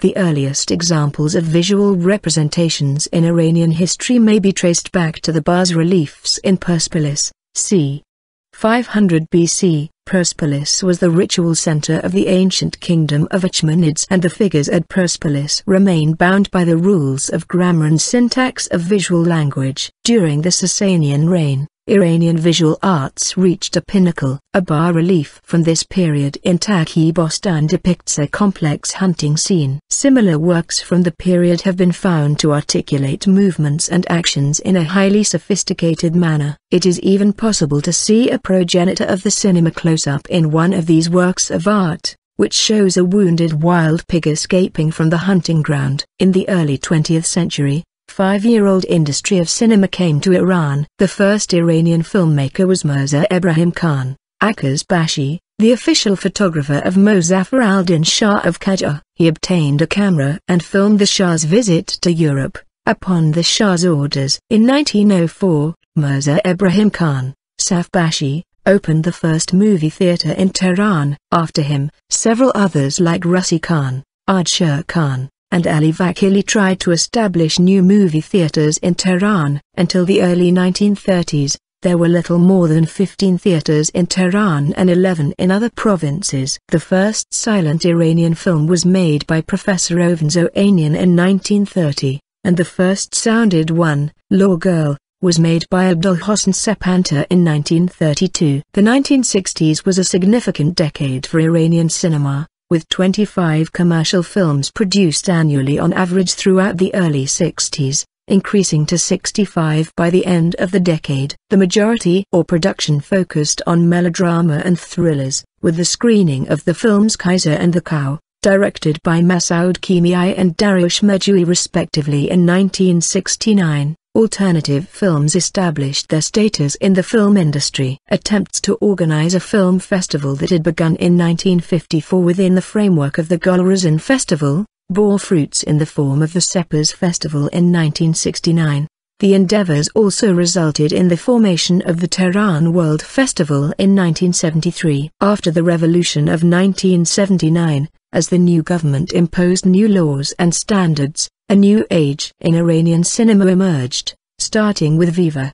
The earliest examples of visual representations in Iranian history may be traced back to the bas-reliefs in Persepolis, c. 500 BC. Persepolis was the ritual center of the ancient kingdom of Achaemenids and the figures at Persepolis remain bound by the rules of grammar and syntax of visual language. During the Sasanian reign, Iranian visual arts reached a pinnacle. A bas-relief from this period in Taqi Bostan depicts a complex hunting scene. Similar works from the period have been found to articulate movements and actions in a highly sophisticated manner. It is even possible to see a progenitor of the cinema close-up in one of these works of art which shows a wounded wild pig escaping from the hunting ground. In the early 20th century, five-year-old industry of cinema came to Iran. The first Iranian filmmaker was Mirza Ebrahim Khan, Akkas Bashi, the official photographer of Mozaffar al-Din Shah of Qajar. He obtained a camera and filmed the Shah's visit to Europe, upon the Shah's orders. In 1904, Mirza Ebrahim Khan, Sahhaf Bashi, opened the first movie theater in Tehran. After him, several others like Russi Khan, Ardeshir Khan, and Ali Vakili tried to establish new movie theaters in Tehran. Until the early 1930s, there were little more than 15 theaters in Tehran and 11 in other provinces. The first silent Iranian film was made by Professor Ovanes Ohanian in 1930, and the first sounded one, Lor Girl, was made by Abd ol Hossein Sepanta in 1932. The 1960s was a significant decade for Iranian cinema with 25 commercial films produced annually on average throughout the early 60s, increasing to 65 by the end of the decade. The majority or production focused on melodrama and thrillers, with the screening of the films Qeysar and the Cow, directed by Masoud Kimiai and Dariush Mehrjui respectively in 1969. Alternative films established their status in the film industry. Attempts to organize a film festival that had begun in 1954 within the framework of the Golrizan Festival, bore fruits in the form of the Sepas Festival in 1969. The endeavors also resulted in the formation of the Tehran World Festival in 1973. After the revolution of 1979, as the new government imposed new laws and standards, a new age in Iranian cinema emerged, starting with Viva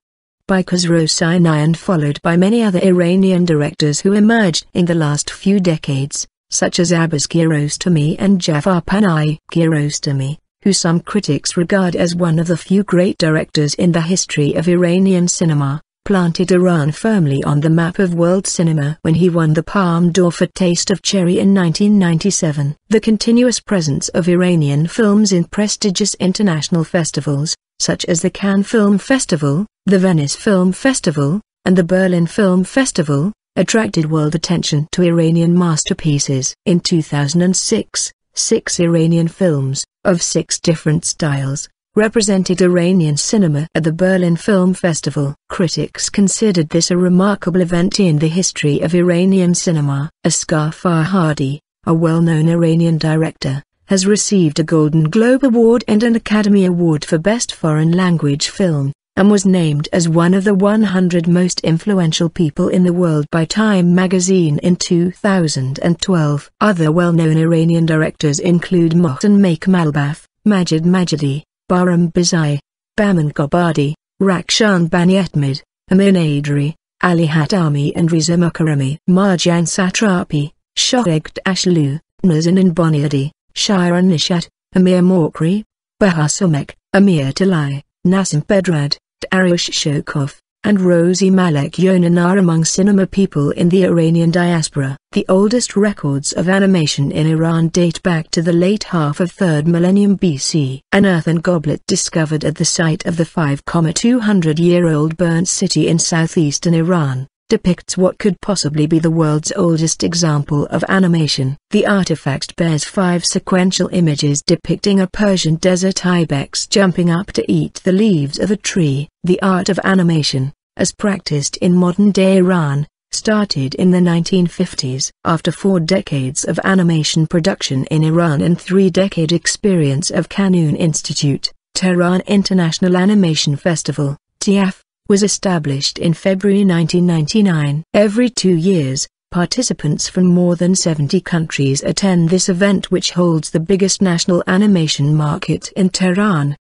by Khosrow Sinai and followed by many other Iranian directors who emerged in the last few decades, such as Abbas Kiarostami and Jafar Panahi. Kiarostami, who some critics regard as one of the few great directors in the history of Iranian cinema, planted Iran firmly on the map of world cinema when he won the Palme d'Or for Taste of Cherry in 1997. The continuous presence of Iranian films in prestigious international festivals, such as the Cannes Film Festival, the Venice Film Festival, and the Berlin Film Festival, attracted world attention to Iranian masterpieces. In 2006, six Iranian films, of six different styles, represented Iranian cinema at the Berlin Film Festival. Critics considered this a remarkable event in the history of Iranian cinema. Asghar Farhadi, a well-known Iranian director, has received a Golden Globe Award and an Academy Award for Best Foreign Language Film, and was named as one of the 100 most influential people in the world by Time magazine in 2012. Other well-known Iranian directors include Mohsen Makhmalbaf, Majid Majidi, Bahram Beyzai, Bahman Ghobadi, Rakhshan Banietemad, Amin Adri, Ali Hatami and Reza Mirkarimi. Marjane Satrapi, Shohreh Aghdashloo, Nazanin Boniadi, Shirin Neshat, Amir Mokri, Bahar Soomekh, Amir Talai, Nasim Pedrad, Dariush Shokof, and Rosie Malek Yonan are among cinema people in the Iranian diaspora. The oldest records of animation in Iran date back to the late half of 3rd millennium BC. An earthen goblet discovered at the site of the 5,200-year-old burnt city in southeastern Iran depicts what could possibly be the world's oldest example of animation. The artifact bears five sequential images depicting a Persian desert ibex jumping up to eat the leaves of a tree. The art of animation, as practiced in modern-day Iran, started in the 1950s. After four decades of animation production in Iran and three-decade experience of Kanun Institute, Tehran International Animation Festival, TIAF, was established in February 1999. Every two years, Participants from more than 70 countries attend this event which holds the biggest national animation market in Tehran.